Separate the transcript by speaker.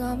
Speaker 1: që kam